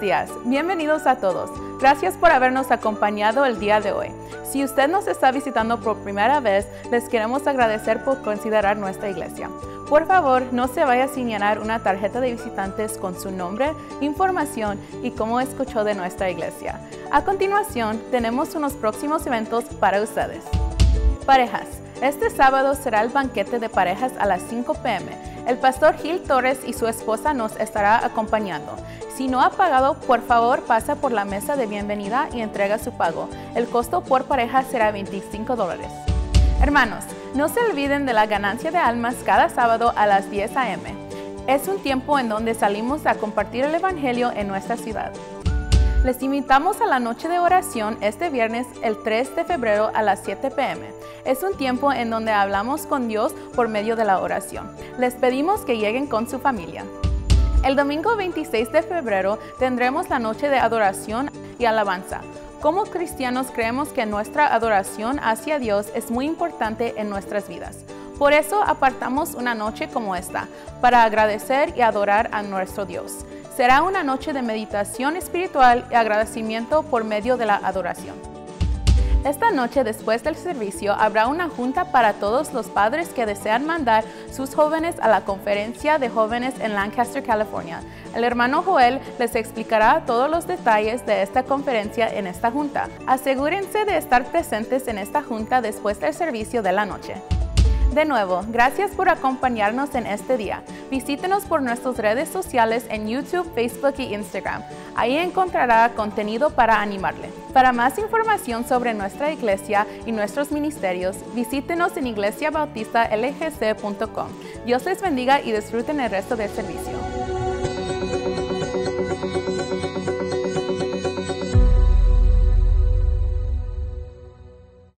días, bienvenidos a todos. Gracias por habernos acompañado el día de hoy. Si usted nos está visitando por primera vez, les queremos agradecer por considerar nuestra iglesia. Por favor, no se vaya sin llenar una tarjeta de visitantes con su nombre, información y cómo escuchó de nuestra iglesia. A continuación, tenemos unos próximos eventos para ustedes. Parejas. Este sábado será el banquete de parejas a las 5 pm el pastor Gil Torres y su esposa nos estará acompañando. Si no ha pagado, por favor pasa por la mesa de bienvenida y entrega su pago. El costo por pareja será 25 dólares. Hermanos, no se olviden de la ganancia de almas cada sábado a las 10 a.m. Es un tiempo en donde salimos a compartir el Evangelio en nuestra ciudad. Les invitamos a la noche de oración este viernes el 3 de febrero a las 7 pm. Es un tiempo en donde hablamos con Dios por medio de la oración. Les pedimos que lleguen con su familia. El domingo 26 de febrero tendremos la noche de adoración y alabanza. Como cristianos creemos que nuestra adoración hacia Dios es muy importante en nuestras vidas. Por eso apartamos una noche como esta, para agradecer y adorar a nuestro Dios. Será una noche de meditación espiritual y agradecimiento por medio de la adoración. Esta noche después del servicio habrá una junta para todos los padres que desean mandar sus jóvenes a la conferencia de jóvenes en Lancaster, California. El hermano Joel les explicará todos los detalles de esta conferencia en esta junta. Asegúrense de estar presentes en esta junta después del servicio de la noche. De nuevo, gracias por acompañarnos en este día. Visítenos por nuestras redes sociales en YouTube, Facebook y Instagram. Ahí encontrará contenido para animarle. Para más información sobre nuestra iglesia y nuestros ministerios, visítenos en iglesiabautistalgc.com. Dios les bendiga y disfruten el resto del servicio.